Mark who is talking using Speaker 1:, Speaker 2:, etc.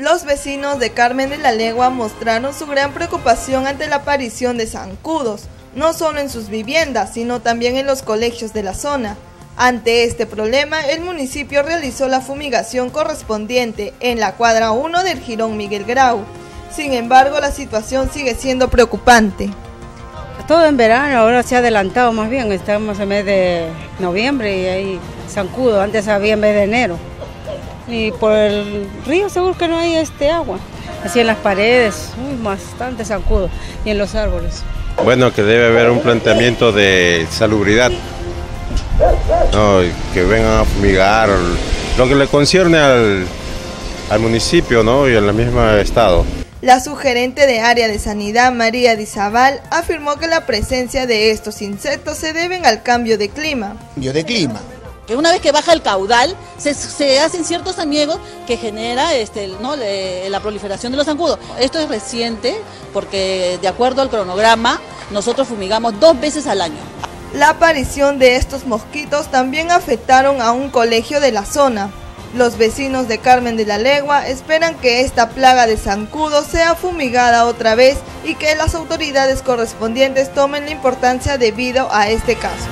Speaker 1: Los vecinos de Carmen de la Legua mostraron su gran preocupación ante la aparición de zancudos, no solo en sus viviendas, sino también en los colegios de la zona. Ante este problema, el municipio realizó la fumigación correspondiente en la cuadra 1 del Girón Miguel Grau. Sin embargo, la situación sigue siendo preocupante.
Speaker 2: Todo en verano, ahora se ha adelantado más bien, estamos en mes de noviembre y hay zancudo, antes había en mes de enero y por el río seguro que no hay este agua. Así en las paredes, bastante sacudo y en los árboles.
Speaker 3: Bueno, que debe haber un planteamiento de salubridad, que vengan a fumigar, lo que le concierne al, al municipio ¿no? y al mismo estado.
Speaker 1: La sugerente de área de sanidad, María Dizabal, afirmó que la presencia de estos insectos se deben al cambio de clima.
Speaker 4: Cambio de clima,
Speaker 5: que una vez que baja el caudal, se, hacen ciertos aniegos que genera este, ¿no? la proliferación de los zancudos. Esto es reciente porque de acuerdo al cronograma, nosotros fumigamos dos veces al año.
Speaker 1: La aparición de estos mosquitos también afectaron a un colegio de la zona. Los vecinos de Carmen de la Legua esperan que esta plaga de zancudos sea fumigada otra vez y que las autoridades correspondientes tomen la importancia debido a este caso.